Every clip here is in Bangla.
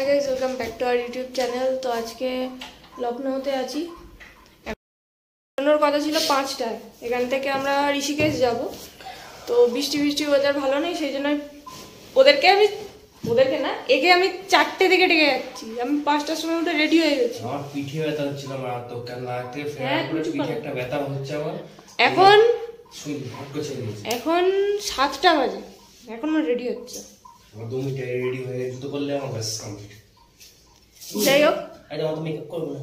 Guys welcome back to our YouTube channel তো আজকে লখনৌতে আছি। বেরোনোর কথা ছিল পাঁচটায়। এখান থেকে আমরা ঋষিকেশ যাব। তো বৃষ্টি বৃষ্টি ওয়েদার ভালো নেই সেই জন্য ওদেরকে আমি ওদেরকে না একে আমি চারটে থেকে ডেকে যাচ্ছি। আমি পাঁচটার সময় মতো রেডি হয়ে গেছি। আমার পিঠে ব্যথা হচ্ছিল মারাত্মক রাত থেকে হ্যাঁ, ফেরার পরে পিঠে একটা ব্যথা হচ্ছে আমার। এখন এখন সাতটা বাজে। এখনও রেডি হচ্ছে। আমার দু মিনিটে রেডি হয়ে জুতো করলে আমার ব্যাস কমপ্লিট যাই হোক। তো মেকআপ করব না।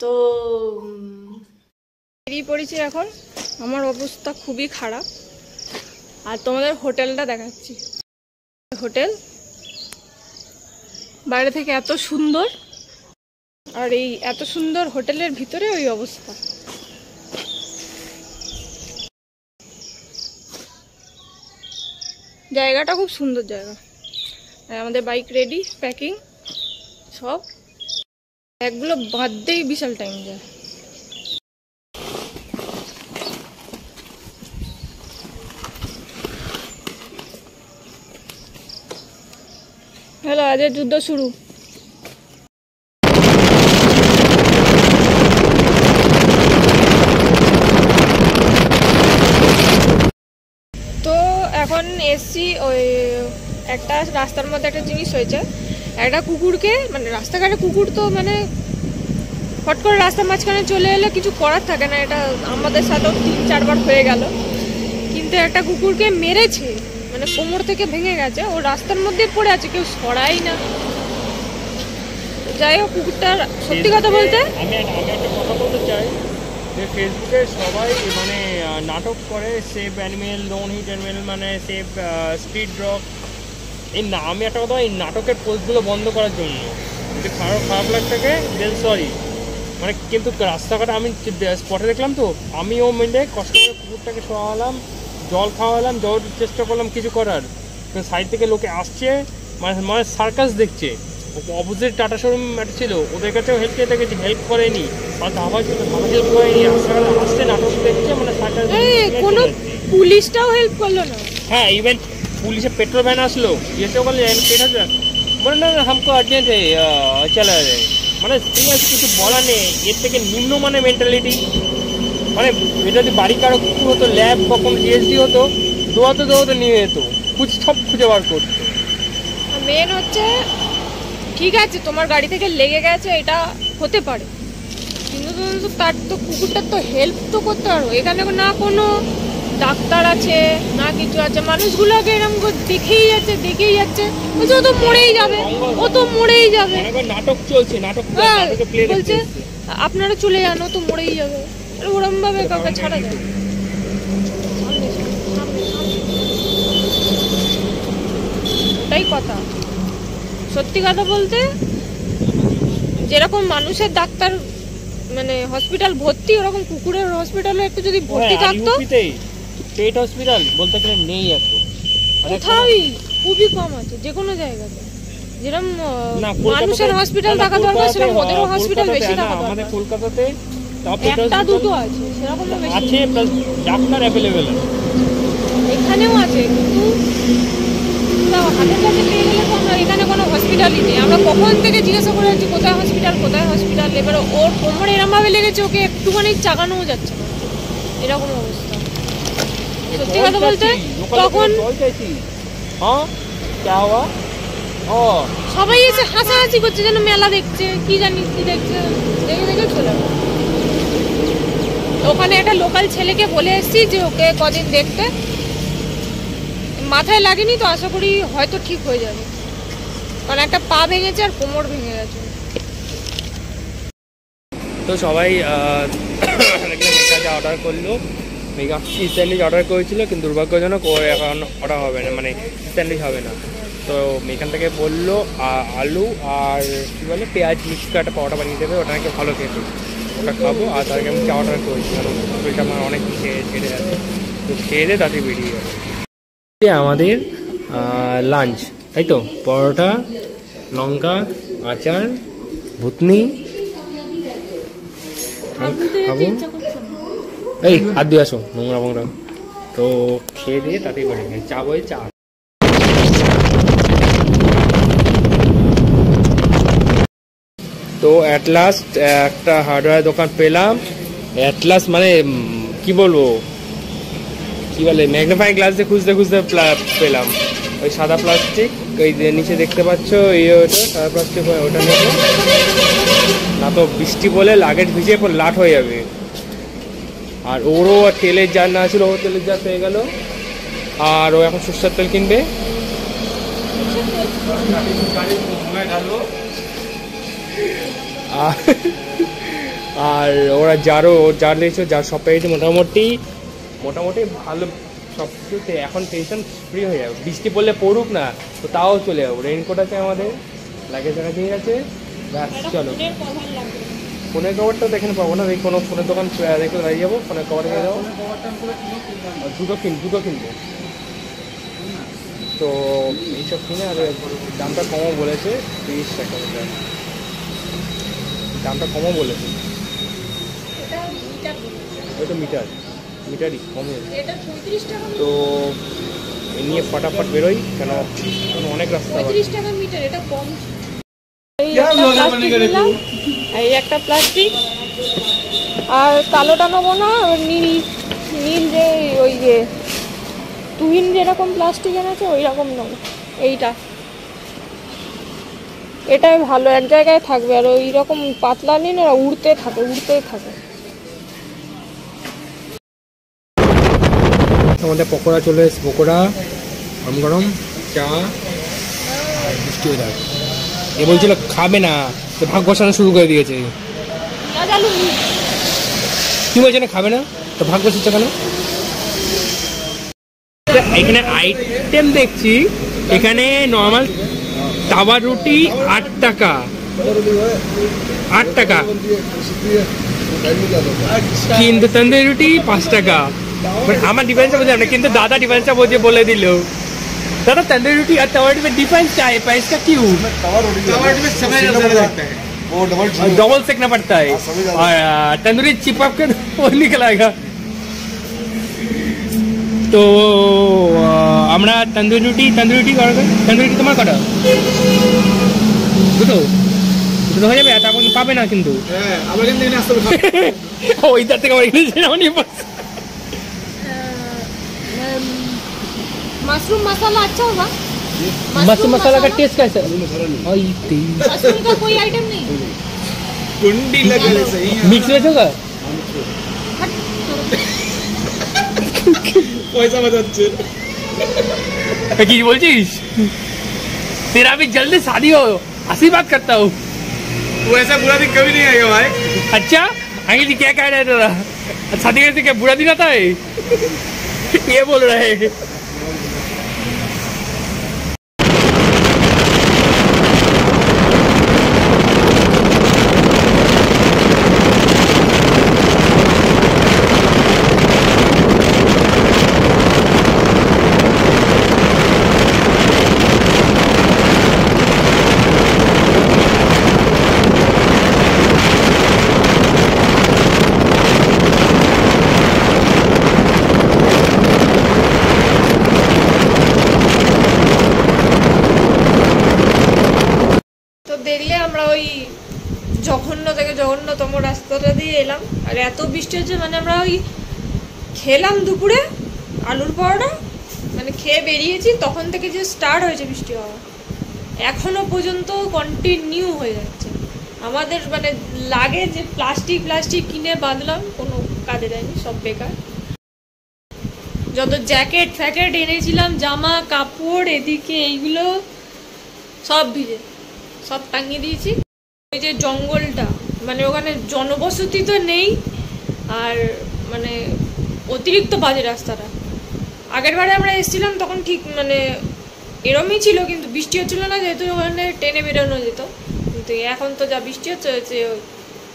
তো উম, বেরিয়ে পড়েছি এখন। আমার অবস্থা খুবই খারাপ। আর তোমাদের হোটেলটা দেখাচ্ছি। হোটেল। বাইরে থেকে এত সুন্দর। আর এই এত সুন্দর হোটেলের ভিতরে ওই অবস্থা। জায়গাটা খুব সুন্দর জায়গা। আমাদের বাইক রেডি প্যাকিং সব। ব্যাগগুলো বাঁধতেই বিশাল টাইম যায়। হ্যালো আজের যুদ্ধ শুরু তো এখন এসছি ওই একটা রাস্তার মধ্যে একটা জিনিস হয়েছে। একটা কুকুরকে মানে রাস্তাঘাটে কুকুর তো মানে হট করে রাস্তার মাঝখানে চলে এলে কিছু করার থাকে না, এটা আমাদের সাথেও তিন চারবার হয়ে গেল। কিন্তু একটা কুকুরকে মেরেছে মানে কোমর থেকে ভেঙে গেছে, ও রাস্তার মধ্যে পড়ে আছে, কেউ সরাই না। যাই হোক, কুকুরটার সত্যি কথা বলতে আমি একটা কথা বলতে চাই। যে ফেসবুকে সবাই মানে নাটক করে, save animal, don't hit animal মানে সেভ স্পিড ড্রগ এই না, আমি একটা কথা, এই নাটকের পোস্টগুলো বন্ধ করার জন্য। যদি খারাপ খারাপ লাগে থাকে দেন সরি মানে কিন্তু রাস্তাঘাটে আমি স্পটে দেখলাম তো, আমিও মিলে কষ্ট করে কুকুরটাকে শোয়ালাম, জল খাওয়ালাম, জল চেষ্টা করলাম কিছু করার। সাইড থেকে লোকে আসছে মানে মানে সার্কাস দেখছে। অপোজিট টাটা শোরুম একটা ছিল ওদের কাছেও হেল্প চেয়ে দেখেছি হেল্প করেনি। আর ধাবা ছিল ধাবা হেল্প করেনি রাস্তাঘাটে আসছে নাটক দেখছে মানে কোনো পুলিশটাও হেল্প করল না? হ্যাঁ ইভেন পুলিশের পেট্রোল ভ্যান আসলো এসে বললে পেট আছে বলে না হামকো আর্জেন্ট है চলা যায় মানে ঠিক আছে কিছু বলার নেই এর থেকে নিম্ন মানে মেন্টালিটি মানে এটা যদি বাড়ি কারও কুকুর হতো ল্যাব বা কোনো জিএসডি হতো দৌড়াতে দৌড়াতে নিয়ে যেত খুঁজ সব খুঁজে বার করতো। মেন হচ্ছে ঠিক আছে তোমার গাড়ি থেকে লেগে গেছে এটা হতে পারে। কিন্তু তো তার তো কুকুরটার তো হেল্প তো করতে পারো এখানে না কোনো ডাক্তার আছে না কিছু আছে মানুষগুলোকে এরকম দেখেই যাচ্ছে দেখেই যাচ্ছে। বলছে ও তো মরেই যাবে ও তো মরেই যাবে। মানে নাটক চলছে নাটক হ্যাঁ, বলছে আপনারা চলে যান ও তো মরেই যাবে। ওরম ভাবে কাউকে ছাড়া সামনে। ওটাই কথা। সত্যি কথা বলতে যেরকম মানুষের ডাক্তার মানে হসপিটাল ভর্তি ওরকম কুকুরের হসপিটালে একটু যদি হ্যাঁ, ভর্তি থাকতো পেট হসপিটাল বলতে গেলে নেই এত। কোথাওই খুবই কম আছে যে কোনো জায়গাতে যেরকম কলকাতাতে- মানুষের হসপিটাল থাকা দরকার সেরকম ওদেরও হসপিটাল বেশি থাকা আমাদের দরকার। কলকাতাতে তাও পেট একটা দুটো আছে সেরকম বেশি আছে ডাক্তার অ্যাভেলেবেল এখানেও আছে কিন্তু আমরা হাতের কাছে পেয়ে গেলে তো আমরা এখানে কোনো হসপিটালই নেই। আমরা কখন থেকে জিজ্ঞাসা করে যাচ্ছি কোথায় হসপিটাল কোথায় হসপিটাল এবার ওর কোমরে এরমভাবে লেগেছে ওকে একটুখানি চাকানোও যাচ্ছে না। এরকম অবস্থা। সত্যি কথা বলতে তখন সবাই এসে হাসাহাসি করছে যেন মেলা দেখছে কি জানি কি দেখছে দেখে দেখে চলে ওখানে একটা লোকাল ছেলেকে বলে এসছি যে ওকে কদিন দেখতে। মাথায় লাগেনি তো আশা করি হয়তো ঠিক হয়ে যাবে। কারণ একটা পা ভেঙেছে আর কোমর ভেঙে গেছে। তো সবাই অর্ডার করল মেঘা স্যান্ডউইচ অর্ডার করেছিল, কিন্তু দুর্ভাগ্যজনক ও এখন অর্ডার হবে না মানে স্যান্ডউইচ হবে না। তো এখান থেকে বলল আলু আর কী বলে, পেঁয়াজ মিক্স করে একটা পাওয়াটা বানিয়ে দেবে, ওটা নাকি ভালো খেতে। ওটা খাব, আর তারকে আমি চা অর্ডার করেছি কারণ শরীরটা আমার অনেক খেয়ে ছেড়ে যাচ্ছে তো খেয়ে দিয়ে তাতে বেরিয়ে যাবে। আমাদের লাঞ্চ তাই তো? পরোটা লঙ্কা আচার ভুতনি খাব। এই হাত দিয়ে আসো নোংরা মোংরা তো খেয়ে দিয়ে তাতেই বাড়ি চা বই চা। তো অ্যাটলাস্ট একটা হার্ডওয়্যার দোকান পেলাম। অ্যাটলাস্ট মানে কি বলব? কি বলে ম্যাগনিফাইং গ্লাস দিয়ে খুঁজতে খুঁজতে প্লা- পেলাম। ওই সাদা প্লাস্টিক ওই যে নিচে দেখতে পাচ্ছ, এই ওটা, সাদা প্লাস্টিক হয় ওটা নেব না তো বৃষ্টি বলে লাগেজ ভিজে পর লাট হয়ে যাবে। আর ওরও তেলের জার না ছিল ও তেলের জার পেয়ে গেল। আর ও এখন সর্ষের তেল কিনবে। আর- ওরা যারও যার নিয়েছে যার সব মোটামুটি। মোটামুটি ভালো সব কিছুতে এখন টেনশন ফ্রি হয়ে যাবে। বৃষ্টি পড়লে পড়ুক না তো তাও চলে যাব। রেইনকোট আছে আমাদের লাগেজ লাগেজ আছে ব্যাস চলো। ফোনের কভারটা তো এখানে পাবো না দেখি কোনো ফোনের দোকান দেখে দাঁড়িয়ে যাব ফোনের কভার কিনে যাব আর দুটো কিন দুটো কিনবো। তো এইসব কিনে আর দামটা কমও বলেছে তিরিশ টাকা। দামটা কমও বলেছে। ওইটা মিটার মিটারই কমে। তো নিয়ে ফটাফট বেরোই কেন? অনেক রাস্তা এই একটা প্লাস্টিক আর কালোটা নেব না নীল নীল যে ওই যে তুহিন যেরকম প্লাস্টিক এনেছে ওই রকম নেব। এইটা। এটাই ভালো এক জায়গায় থাকবে। আর ওই রকম পাতলা নিন ওরা উড়তে থাকে উড়তেই থাকে। আমাদের পকোড়া চলে এসে পকোড়া, গরম গরম চা আর মিষ্টি ওয়েদার এ বলছিল, খাবে না। তো ভাগ বসানো শুরু করে দিয়েছে। কি বলছে না, খাবে না? তো ভাগ বসেছে কেন? এখানে আইটেম দেখছি, এখানে নর্মাল তাওয়া রুটি আট টাকা। আট টাকা। কিন্তু তন্দুরি রুটি পাঁচ টাকা। মানে আমার ডিফারেন্সটা বুঝলাম না কিন্তু দাদা ডিফারেন্সটা বুঝে বলে দিল दादा तंदूरी रोटी और तवा रोटी में डिफरेंस क्या है प्राइस का क्यों तवा रोटी तवा रोटी में समय ज्यादा लगता है वो डबल और डबल सेकना पड़ता है हाँ, समझ आ और आ, तंदूरी चिपक के वो निकल आएगा তো আহ, আমরা তন্দুরি রুটি তন্দুরি রুটি করা তন্দুরি রুটি তোমার কটা দুটো দুটো হয়ে যাবে আর তারপর পাবে না কিন্তু হ্যাঁ আমরা কিন্তু এখানে আসতে হবে ওইটার থেকে আমার ইংলিশ জানা নেই मशरूम मसाला अच्छा होगा मस्त मसाला का टेस्ट कैसा है ओए मशरूम का कोई आइटम नहीं कुंडी लगे सही मिक्स वेज होगा পয়সা বাঁচাচ্ছে কি বলছিস तेरा भी जल्दी शादी हो हंसी बात करता हूँ वो ऐसा बुरा दिन कभी नहीं आएगा भाई अच्छा अंकित जी क्या कह रहे हैं तेरा शादी करने से क्या बुरा दिन आता है ये बोल रहे हैं আমরা ওই জঘন্য থেকে জঘন্যতম রাস্তাটা দিয়ে এলাম। আর এত বৃষ্টি হচ্ছে মানে আমরা ওই খেলাম দুপুরে আলুর পরোটা মানে খেয়ে বেরিয়েছি, তখন থেকে যে স্টার্ট হয়েছে বৃষ্টি হওয়া। এখনও পর্যন্ত কন্টিনিউ হয়ে যাচ্ছে। আমাদের মানে লাগে যে প্লাস্টিক প্লাস্টিক কিনে বাঁধলাম, কোনো কাজে দেয়নি সব বেকার। যত জ্যাকেট ফ্যাকেট এনেছিলাম, জামা, কাপড়, এদিকে এইগুলো, সব ভিজে। সব টাঙিয়ে দিয়েছি। ওই যে জঙ্গলটা মানে ওখানে জনবসতি তো নেই, আর মানে অতিরিক্ত বাজে রাস্তাটা। আগের বারে আমরা এসেছিলাম, তখন ঠিক মানে এরমই ছিল, কিন্তু বৃষ্টি হচ্ছিল না, যেহেতু ওখানে ট্রেনে বেরোনো যেত। কিন্তু এখন তো যা বৃষ্টি হচ্ছে হচ্ছে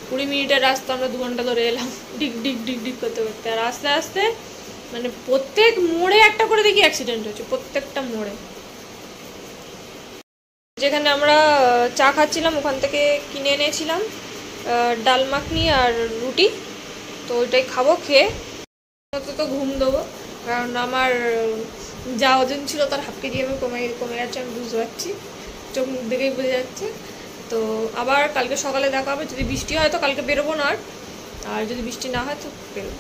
কুড়ি মিনিটের রাস্তা, আমরা দু ঘণ্টা ধরে এলাম ডিক ডিক ডিক ডিক করতে করতে। আর আস্তে আস্তে মানে প্রত্যেক মোড়ে একটা করে দেখি অ্যাক্সিডেন্ট হচ্ছে প্রত্যেকটা মোড়ে। যেখানে আমরা চা খাচ্ছিলাম, ওখান থেকে কিনে এনেছিলাম ডাল মাখনি আর রুটি। তো ওইটাই খাব, খেয়ে তো ঘুম দেবো। কারণ আমার যা ওজন ছিল তার হাফ কেজি আমি কমে কমে যাচ্ছে, আমি বুঝতে পারছি। চোখ মুখ দেখেই বুঝে যাচ্ছে। তো আবার কালকে সকালে দেখা হবে, যদি বৃষ্টি হয় তো কালকে বেরোবো না আর। আর যদি বৃষ্টি না হয় তো বেরোবো।